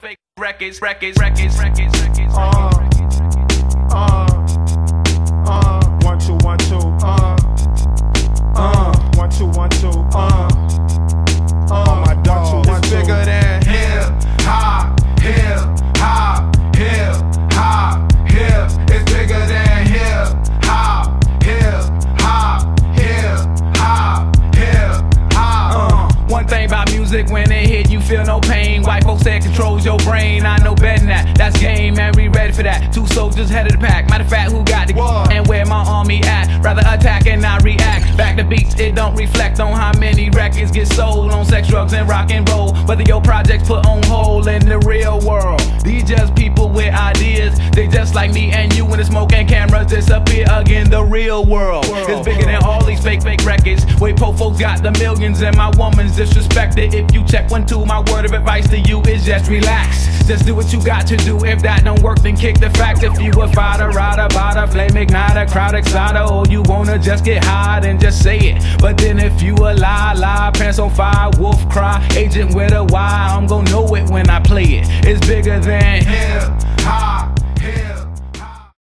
Fake records, records, records, records, records. Uh, uh, music, when it hit, you feel no pain. White folks say it controls your brain. I know better than that. That's game, man. We ready for that. Two soldiers head of the pack. Matter of fact, who got the What? and where my army at? Rather attack and not react. Back to beats, it don't reflect on how many records get sold on sex, drugs, and rock and roll. Whether your projects put on hold in the real world. These just people with ideas. They just like me and you when the smoke and cameras disappear again. The real world is bigger than all these fake, fake records. Wait, po folks got the millions and my woman's disrespected. If you check one, two, my word of advice to you is just relax. Just do what you got to do. If that don't work, then kick the fact. If you a fighter, rider, bada, flame igniter, crowd exciter, or you wanna just get high, then just say it. But then if you a lie, lie, pants on fire, wolf cry, agent with a why, I'm gonna know it when I play it. It's bigger than Hip